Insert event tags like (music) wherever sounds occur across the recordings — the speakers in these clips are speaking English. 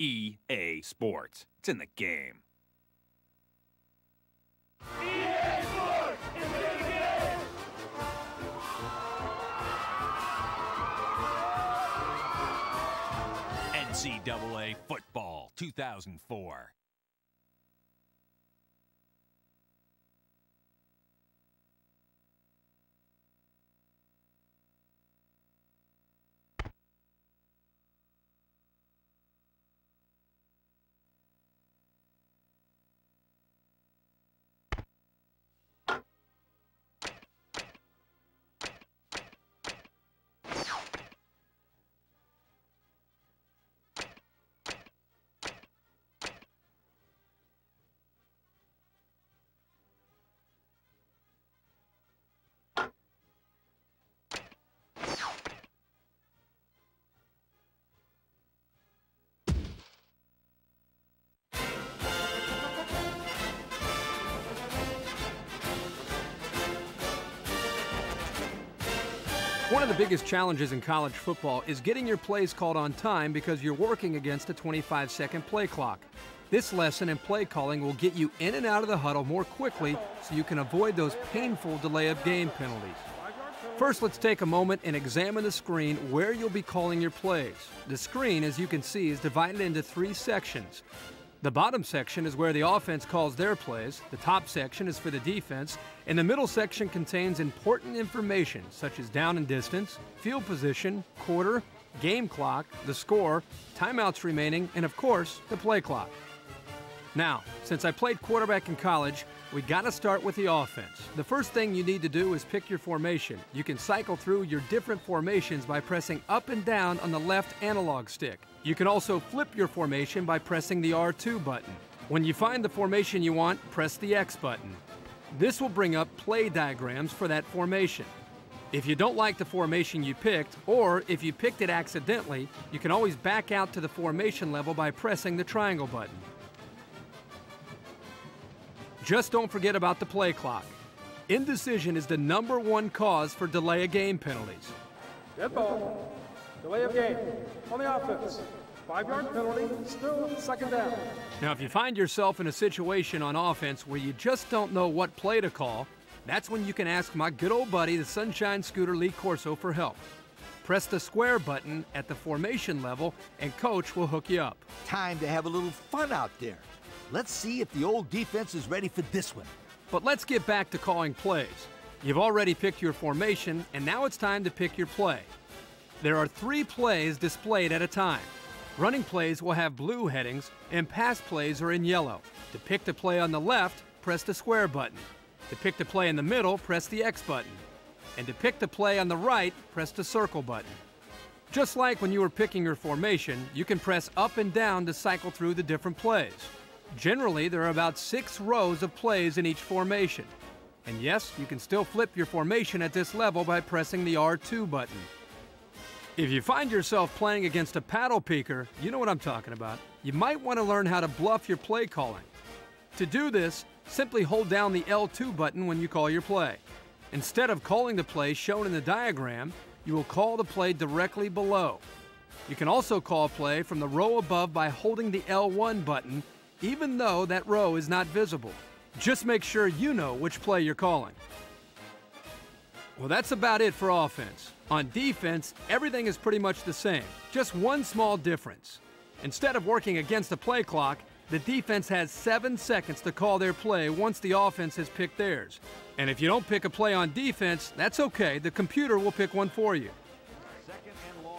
EA Sports. It's in the game. EA Sports in the game. NCAA Football 2004. One of the biggest challenges in college football is getting your plays called on time because you're working against a 25 second play clock. This lesson in play calling will get you in and out of the huddle more quickly so you can avoid those painful delay of game penalties. First, let's take a moment and examine the screen where you'll be calling your plays. The screen, as you can see, is divided into three sections. The bottom section is where the offense calls their plays, the top section is for the defense, and the middle section contains important information such as down and distance, field position, quarter, game clock, the score, timeouts remaining, and of course, the play clock. Now, since I played quarterback in college, we got to start with the offense. The first thing you need to do is pick your formation. You can cycle through your different formations by pressing up and down on the left analog stick. You can also flip your formation by pressing the R2 button. When you find the formation you want, press the X button. This will bring up play diagrams for that formation. If you don't like the formation you picked, or if you picked it accidentally, you can always back out to the formation level by pressing the triangle button. Just don't forget about the play clock. Indecision is the number one cause for delay of game penalties. Dead ball. Delay of game. On the offense. Five yard penalty. Still second down. Now, if you find yourself in a situation on offense where you just don't know what play to call, that's when you can ask my good old buddy, the Sunshine Scooter Lee Corso, for help. Press the square button at the formation level, and coach will hook you up. Time to have a little fun out there. Let's see if the old defense is ready for this one. But let's get back to calling plays. You've already picked your formation, and now it's time to pick your play. There are three plays displayed at a time. Running plays will have blue headings, and pass plays are in yellow. To pick the play on the left, press the square button. To pick the play in the middle, press the X button. And to pick the play on the right, press the circle button. Just like when you were picking your formation, you can press up and down to cycle through the different plays. Generally, there are about six rows of plays in each formation. And yes, you can still flip your formation at this level by pressing the R2 button. If you find yourself playing against a paddle peaker, you know what I'm talking about. You might want to learn how to bluff your play calling. To do this, simply hold down the L2 button when you call your play. Instead of calling the play shown in the diagram, you will call the play directly below. You can also call play from the row above by holding the L1 button even though that row is not visible. Just make sure you know which play you're calling. Well, that's about it for offense. On defense, everything is pretty much the same, just one small difference. Instead of working against the play clock, the defense has seven seconds to call their play once the offense has picked theirs. And if you don't pick a play on defense, that's okay, the computer will pick one for you.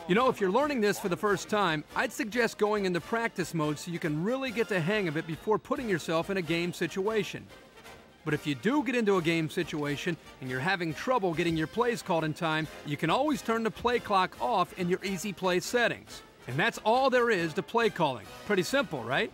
You know, if you're learning this for the first time, I'd suggest going into practice mode so you can really get the hang of it before putting yourself in a game situation. But if you do get into a game situation and you're having trouble getting your plays called in time, you can always turn the play clock off in your easy play settings. And that's all there is to play calling. Pretty simple, right?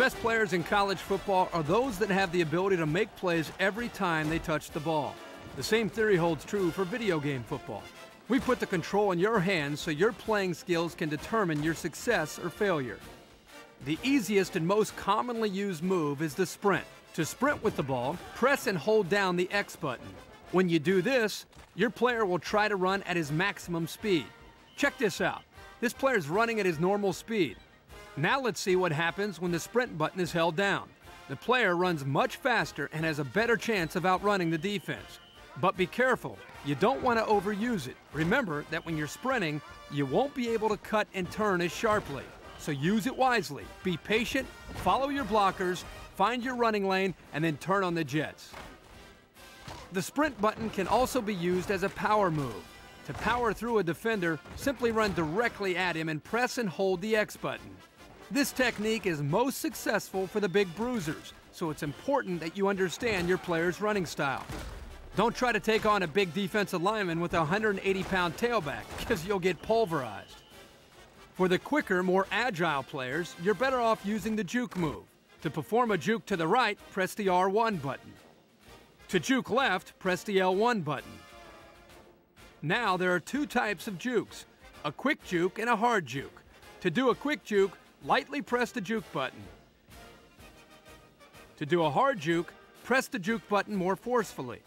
Best players in college football are those that have the ability to make plays every time they touch the ball. The same theory holds true for video game football. We put the control in your hands so your playing skills can determine your success or failure. The easiest and most commonly used move is the sprint. To sprint with the ball, press and hold down the X button. When you do this, your player will try to run at his maximum speed. Check this out. This player is running at his normal speed. Now let's see what happens when the sprint button is held down. The player runs much faster and has a better chance of outrunning the defense. But be careful, you don't want to overuse it. Remember that when you're sprinting, you won't be able to cut and turn as sharply. So use it wisely. Be patient, follow your blockers, find your running lane, and then turn on the jets. The sprint button can also be used as a power move. To power through a defender, simply run directly at him and press and hold the X button. This technique is most successful for the big bruisers, so it's important that you understand your player's running style. Don't try to take on a big defensive lineman with a 180 pound tailback, (laughs) because you'll get pulverized. For the quicker, more agile players, you're better off using the juke move. To perform a juke to the right, press the R1 button. To juke left, press the L1 button. Now there are two types of jukes, a quick juke and a hard juke. To do a quick juke, lightly press the juke button. To do a hard juke, press the juke button more forcefully.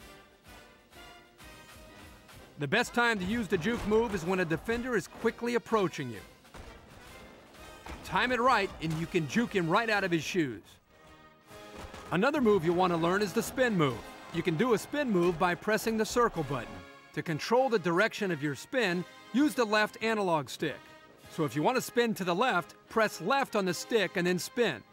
The best time to use the juke move is when a defender is quickly approaching you. Time it right and you can juke him right out of his shoes. Another move you'll want to learn is the spin move. You can do a spin move by pressing the circle button. To control the direction of your spin, use the left analog stick. So if you want to spin to the left, press left on the stick and then spin.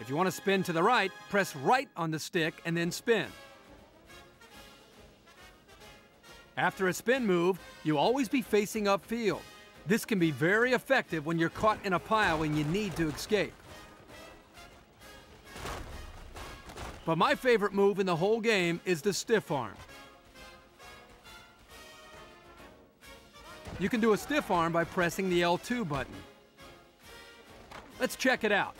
If you want to spin to the right, press right on the stick and then spin. After a spin move, you'll always be facing upfield. This can be very effective when you're caught in a pile and you need to escape. But my favorite move in the whole game is the stiff arm. You can do a stiff arm by pressing the L2 button. Let's check it out.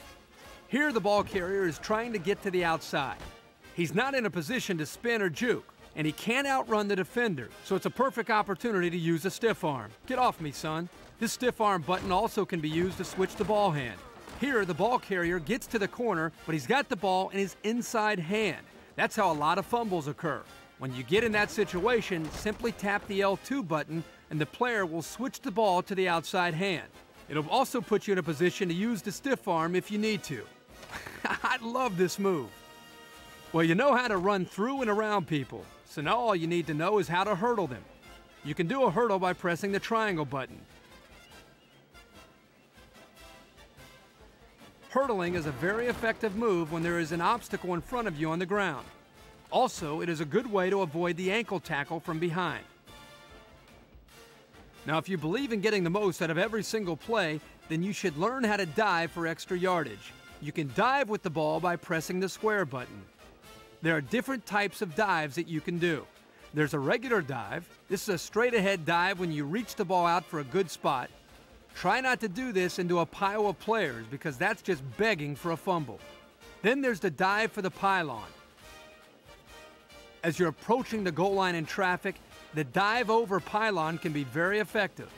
Here the ball carrier is trying to get to the outside. He's not in a position to spin or juke, and he can't outrun the defender, so it's a perfect opportunity to use a stiff arm. Get off me, son. This stiff arm button also can be used to switch the ball hand. Here, the ball carrier gets to the corner, but he's got the ball in his inside hand. That's how a lot of fumbles occur. When you get in that situation, simply tap the L2 button and the player will switch the ball to the outside hand. It'll also put you in a position to use the stiff arm if you need to. (laughs) I love this move. Well, you know how to run through and around people, so now all you need to know is how to hurdle them. You can do a hurdle by pressing the triangle button. Hurdling is a very effective move when there is an obstacle in front of you on the ground. Also, it is a good way to avoid the ankle tackle from behind. Now, if you believe in getting the most out of every single play, then you should learn how to dive for extra yardage. You can dive with the ball by pressing the square button. There are different types of dives that you can do. There's a regular dive. This is a straight ahead dive when you reach the ball out for a good spot. Try not to do this into a pile of players because that's just begging for a fumble. Then there's the dive for the pylon. As you're approaching the goal line in traffic, the dive over pylon can be very effective.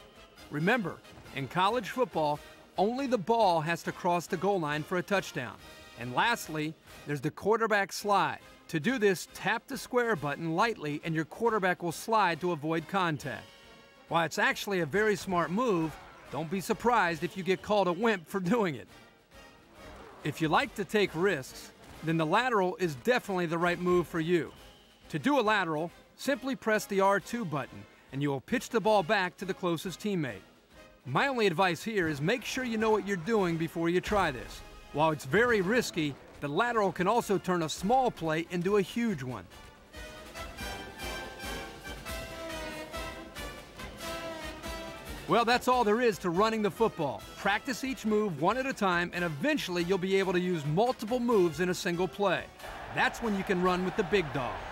Remember, in college football, only the ball has to cross the goal line for a touchdown. And lastly, there's the quarterback slide. To do this, tap the square button lightly and your quarterback will slide to avoid contact. While it's actually a very smart move, don't be surprised if you get called a wimp for (laughs) doing it. If you like to take risks, then the lateral is definitely the right move for you. To do a lateral, simply press the R2 button and you will pitch the ball back to the closest teammate. My only advice here is make sure you know what you're doing before you try this. While it's very risky, the lateral can also turn a small play into a huge one. Well, that's all there is to running the football. Practice each move one at a time, and eventually you'll be able to use multiple moves in a single play. That's when you can run with the big dogs.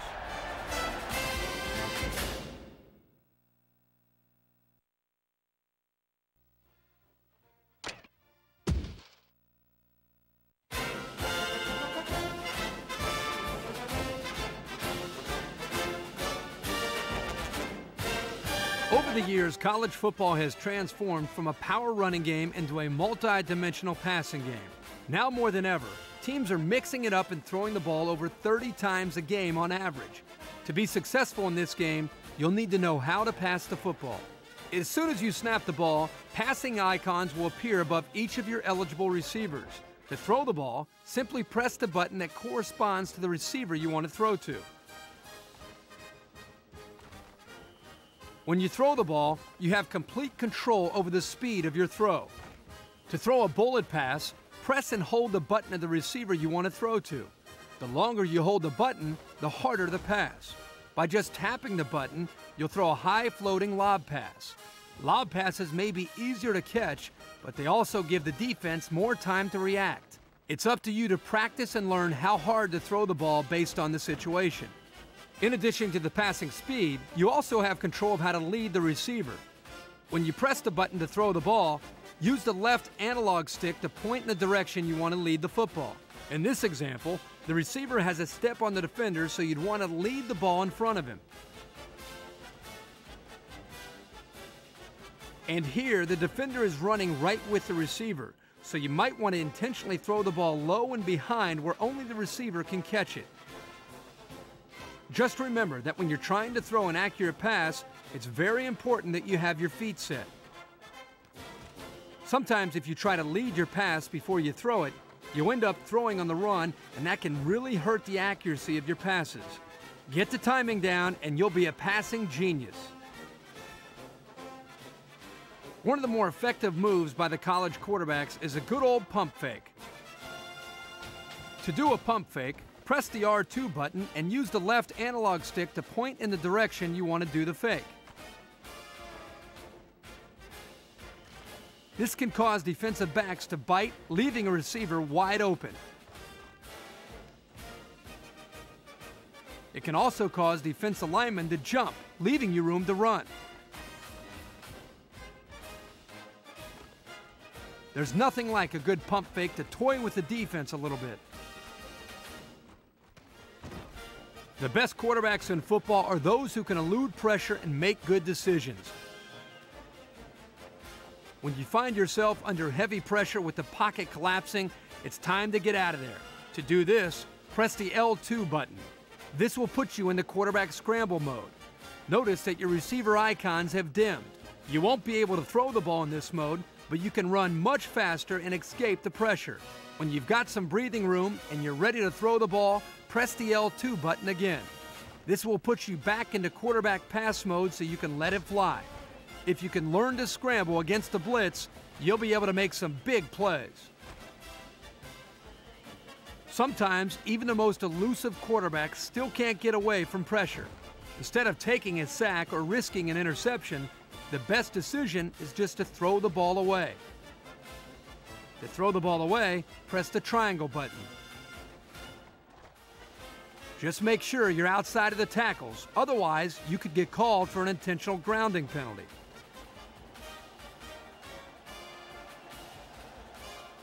College football has transformed from a power running game into a multi dimensional passing game. Now more than ever, teams are mixing it up and throwing the ball over 30 times a game on average. To be successful in this game, you'll need to know how to pass the football. As soon as you snap the ball, passing icons will appear above each of your eligible receivers. To throw the ball, simply press the button that corresponds to the receiver you want to throw to. When you throw the ball, you have complete control over the speed of your throw. To throw a bullet pass, press and hold the button of the receiver you want to throw to. The longer you hold the button, the harder the pass. By just tapping the button, you'll throw a high floating lob pass. Lob passes may be easier to catch, but they also give the defense more time to react. It's up to you to practice and learn how hard to throw the ball based on the situation. In addition to the passing speed, you also have control of how to lead the receiver. When you press the button to throw the ball, use the left analog stick to point in the direction you want to lead the football. In this example, the receiver has a step on the defender, so you'd want to lead the ball in front of him. And here, the defender is running right with the receiver, so you might want to intentionally throw the ball low and behind where only the receiver can catch it. Just remember that when you're trying to throw an accurate pass, it's very important that you have your feet set. Sometimes, if you try to lead your pass before you throw it, you end up throwing on the run, and that can really hurt the accuracy of your passes. Get the timing down, and you'll be a passing genius. One of the more effective moves by the college quarterbacks is a good old pump fake. To do a pump fake, press the R2 button and use the left analog stick to point in the direction you want to do the fake. This can cause defensive backs to bite, leaving a receiver wide open. It can also cause defensive linemen to jump, leaving you room to run. There's nothing like a good pump fake to toy with the defense a little bit. The best quarterbacks in football are those who can elude pressure and make good decisions. When you find yourself under heavy pressure with the pocket collapsing, it's time to get out of there. To do this, press the L2 button. This will put you in the quarterback scramble mode. Notice that your receiver icons have dimmed. You won't be able to throw the ball in this mode, but you can run much faster and escape the pressure. When you've got some breathing room and you're ready to throw the ball, press the L2 button again. This will put you back into quarterback pass mode so you can let it fly. If you can learn to scramble against the blitz, you'll be able to make some big plays. Sometimes, even the most elusive quarterbacks still can't get away from pressure. Instead of taking a sack or risking an interception, the best decision is just to throw the ball away. To throw the ball away, press the triangle button. Just make sure you're outside of the tackles, otherwise, you could get called for an intentional grounding penalty.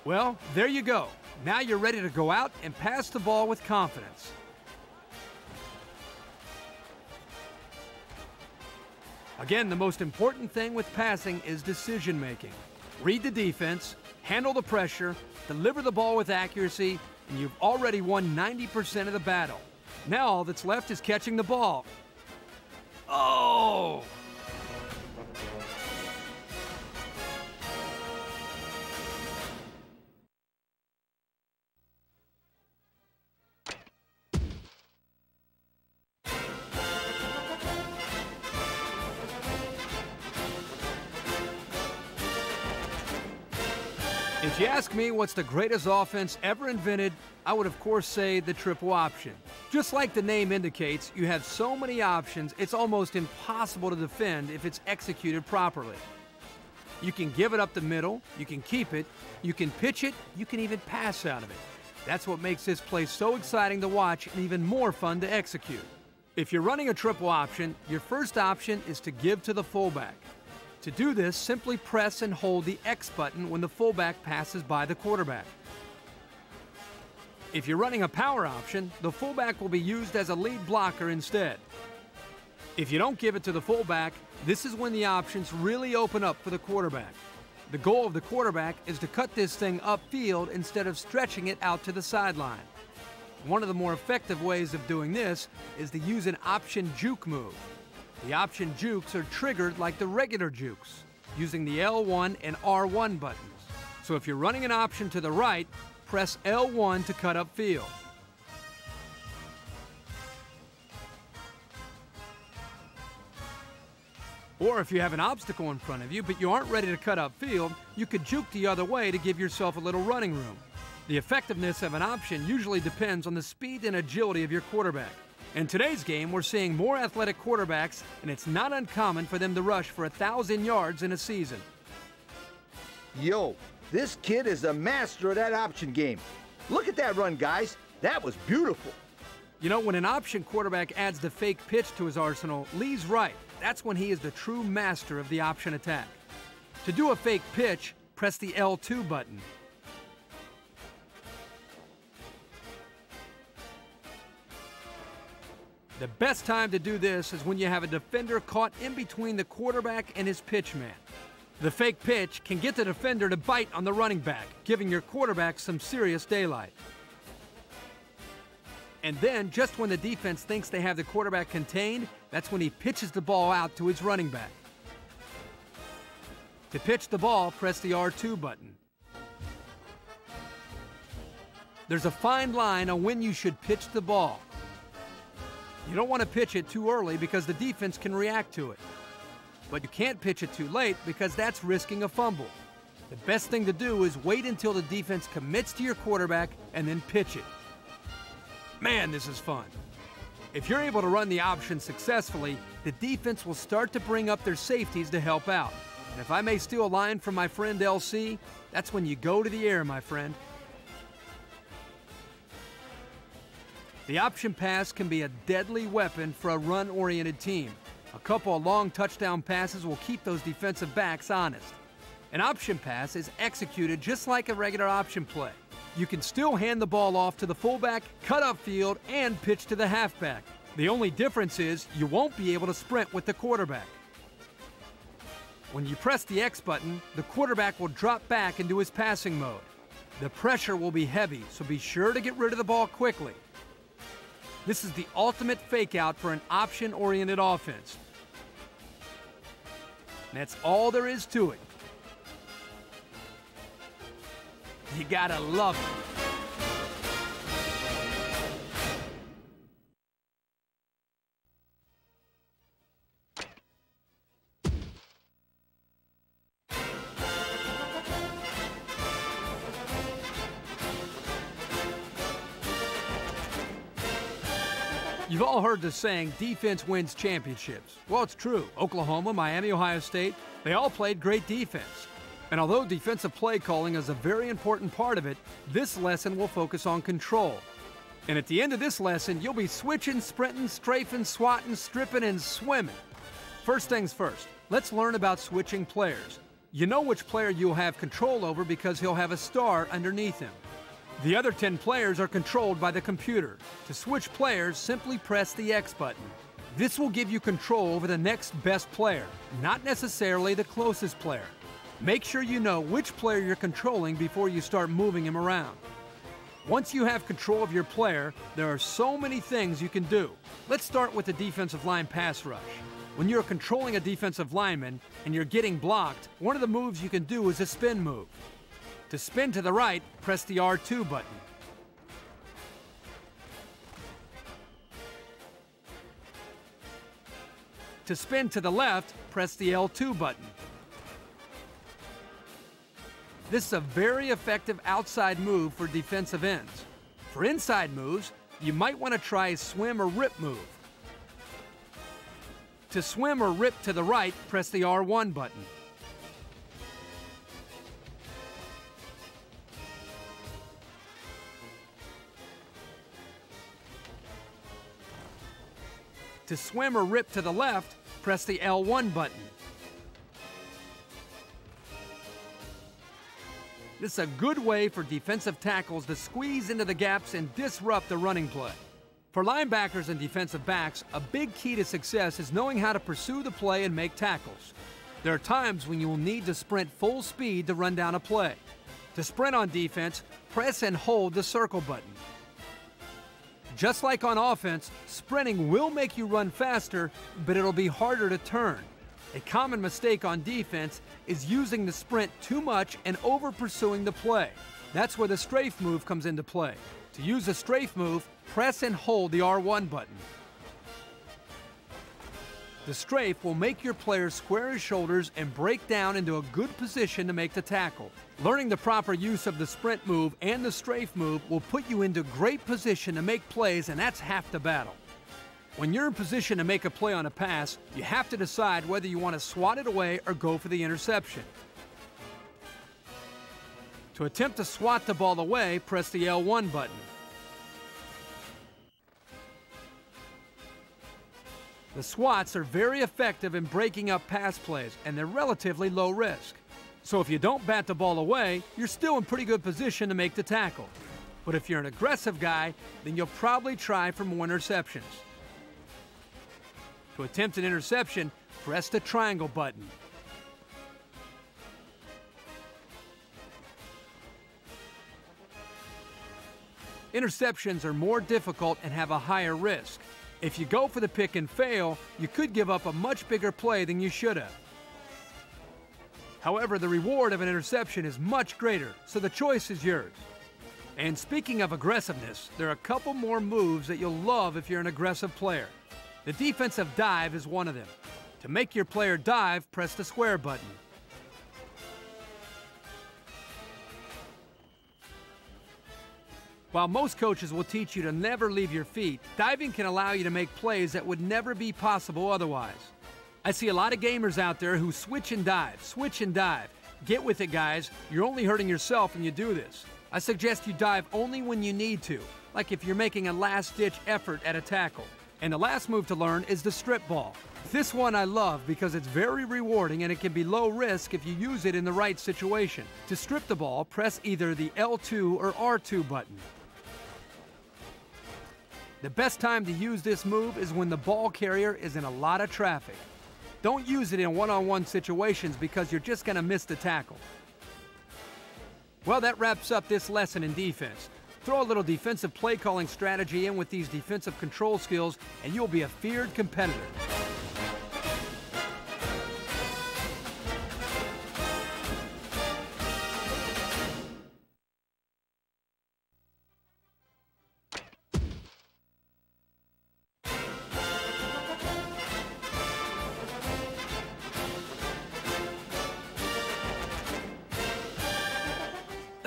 Well, there you go. Now you're ready to go out and pass the ball with confidence. Again, the most important thing with passing is decision making. Read the defense, handle the pressure, deliver the ball with accuracy, and you've already won 90% of the battle. Now all that's left is catching the ball. Oh! If you ask me what's the greatest offense ever invented, I would of course say the triple option. Just like the name indicates, you have so many options, it's almost impossible to defend if it's executed properly. You can give it up the middle, you can keep it, you can pitch it, you can even pass out of it. That's what makes this play so exciting to watch and even more fun to execute. If you're running a triple option, your first option is to give to the fullback. To do this, simply press and hold the X button when the fullback passes by the quarterback. If you're running a power option, the fullback will be used as a lead blocker instead. If you don't give it to the fullback, this is when the options really open up for the quarterback. The goal of the quarterback is to cut this thing upfield instead of stretching it out to the sideline. One of the more effective ways of doing this is to use an option juke move. The option jukes are triggered like the regular jukes, using the L1 and R1 buttons. So if you're running an option to the right, press L1 to cut upfield. Or if you have an obstacle in front of you but you aren't ready to cut upfield, you could juke the other way to give yourself a little running room. The effectiveness of an option usually depends on the speed and agility of your quarterback. In today's game, we're seeing more athletic quarterbacks, and it's not uncommon for them to rush for a 1,000 yards in a season. Yo, this kid is a master of that option game. Look at that run, guys. That was beautiful. You know, when an option quarterback adds the fake pitch to his arsenal, Lee's right. That's when he is the true master of the option attack. To do a fake pitch, press the L2 button. The best time to do this is when you have a defender caught in between the quarterback and his pitch man. The fake pitch can get the defender to bite on the running back, giving your quarterback some serious daylight. And then, just when the defense thinks they have the quarterback contained, that's when he pitches the ball out to his running back. To pitch the ball, press the R2 button. There's a fine line on when you should pitch the ball. You don't want to pitch it too early because the defense can react to it. But you can't pitch it too late because that's risking a fumble. The best thing to do is wait until the defense commits to your quarterback and then pitch it. Man, this is fun. If you're able to run the option successfully, the defense will start to bring up their safeties to help out. And if I may steal a line from my friend LC, that's when you go to the air, my friend. The option pass can be a deadly weapon for a run oriented team. A couple of long touchdown passes will keep those defensive backs honest. An option pass is executed just like a regular option play. You can still hand the ball off to the fullback, cut upfield, and pitch to the halfback. The only difference is you won't be able to sprint with the quarterback. When you press the X button, the quarterback will drop back into his passing mode. The pressure will be heavy, so be sure to get rid of the ball quickly. This is the ultimate fake out for an option oriented offense. And that's all there is to it. You gotta love it. You've all heard the saying, defense wins championships. Well, it's true. Oklahoma, Miami, Ohio State, they all played great defense. And although defensive play calling is a very important part of it, this lesson will focus on control. And at the end of this lesson, you'll be switching, sprinting, strafing, swatting, stripping, and swimming. First things first, let's learn about switching players. You know which player you'll have control over because he'll have a star underneath him. The other 10 players are controlled by the computer. To switch players, simply press the X button. This will give you control over the next best player, not necessarily the closest player. Make sure you know which player you're controlling before you start moving him around. Once you have control of your player, there are so many things you can do. Let's start with the defensive line pass rush. When you're controlling a defensive lineman and you're getting blocked, one of the moves you can do is a spin move. To spin to the right, press the R2 button. To spin to the left, press the L2 button. This is a very effective outside move for defensive ends. For inside moves, you might want to try a swim or rip move. To swim or rip to the right, press the R1 button. To swim or rip to the left, press the L1 button. This is a good way for defensive tackles to squeeze into the gaps and disrupt the running play. For linebackers and defensive backs, a big key to success is knowing how to pursue the play and make tackles. There are times when you will need to sprint full speed to run down a play. To sprint on defense, press and hold the circle button. Just like on offense, sprinting will make you run faster, but it'll be harder to turn. A common mistake on defense is using the sprint too much and over pursuing the play. That's where the strafe move comes into play. To use a strafe move, press and hold the R1 button. The strafe will make your player square his shoulders and break down into a good position to make the tackle. Learning the proper use of the sprint move and the strafe move will put you into great position to make plays, and that's half the battle. When you're in position to make a play on a pass, you have to decide whether you want to swat it away or go for the interception. To attempt to swat the ball away, press the L1 button. The swats are very effective in breaking up pass plays, and they're relatively low risk. So if you don't bat the ball away, you're still in pretty good position to make the tackle. But if you're an aggressive guy, then you'll probably try for more interceptions. To attempt an interception, press the triangle button. Interceptions are more difficult and have a higher risk. If you go for the pick and fail, you could give up a much bigger play than you should have. However, the reward of an interception is much greater, so the choice is yours. And speaking of aggressiveness, there are a couple more moves that you'll love if you're an aggressive player. The defensive dive is one of them. To make your player dive, press the square button. While most coaches will teach you to never leave your feet, diving can allow you to make plays that would never be possible otherwise. I see a lot of gamers out there who switch and dive, switch and dive. Get with it, guys. You're only hurting yourself when you do this. I suggest you dive only when you need to, like if you're making a last ditch effort at a tackle. And the last move to learn is the strip ball. This one I love because it's very rewarding and it can be low risk if you use it in the right situation. To strip the ball, press either the L2 or R2 button. The best time to use this move is when the ball carrier is in a lot of traffic. Don't use it in one-on-one situations because you're just going to miss the tackle. Well, that wraps up this lesson in defense. Throw a little defensive play calling strategy in with these defensive control skills, and you'll be a feared competitor.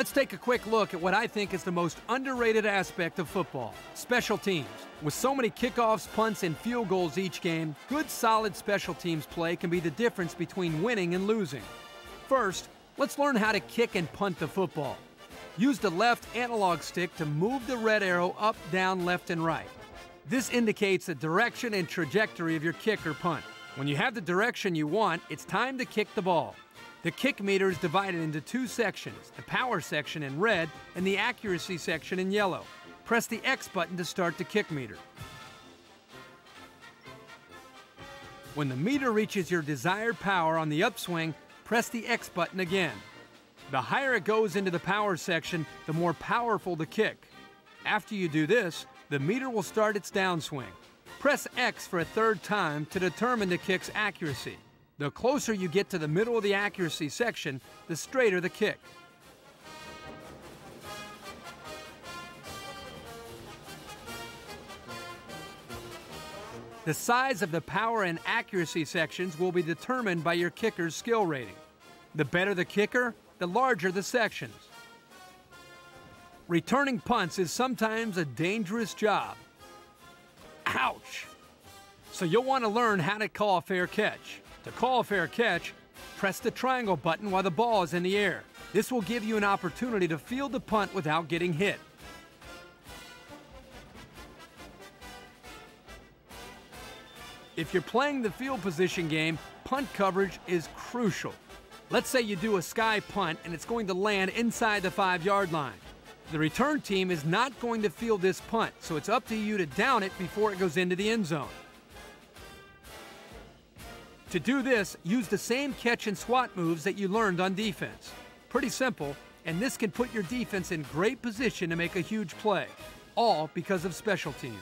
Let's take a quick look at what I think is the most underrated aspect of football special teams. With so many kickoffs, punts, and field goals each game, good solid special teams play can be the difference between winning and losing. First, let's learn how to kick and punt the football. Use the left analog stick to move the red arrow up, down, left, and right. This indicates the direction and trajectory of your kick or punt. When you have the direction you want, it's time to kick the ball. The kick meter is divided into two sections, the power section in red and the accuracy section in yellow. Press the X button to start the kick meter. When the meter reaches your desired power on the upswing, press the X button again. The higher it goes into the power section, the more powerful the kick. After you do this, the meter will start its downswing. Press X for a third time to determine the kick's accuracy. The closer you get to the middle of the accuracy section, the straighter the kick. The size of the power and accuracy sections will be determined by your kicker's skill rating. The better the kicker, the larger the sections. Returning punts is sometimes a dangerous job. Ouch! So you'll want to learn how to call a fair catch. To call a fair catch, press the triangle button while the ball is in the air. This will give you an opportunity to field the punt without getting hit. If you're playing the field position game, punt coverage is crucial. Let's say you do a sky punt and it's going to land inside the five yard line. The return team is not going to field this punt, so it's up to you to down it before it goes into the end zone. To do this, use the same catch and swat moves that you learned on defense. Pretty simple, and this can put your defense in great position to make a huge play, all because of special teams.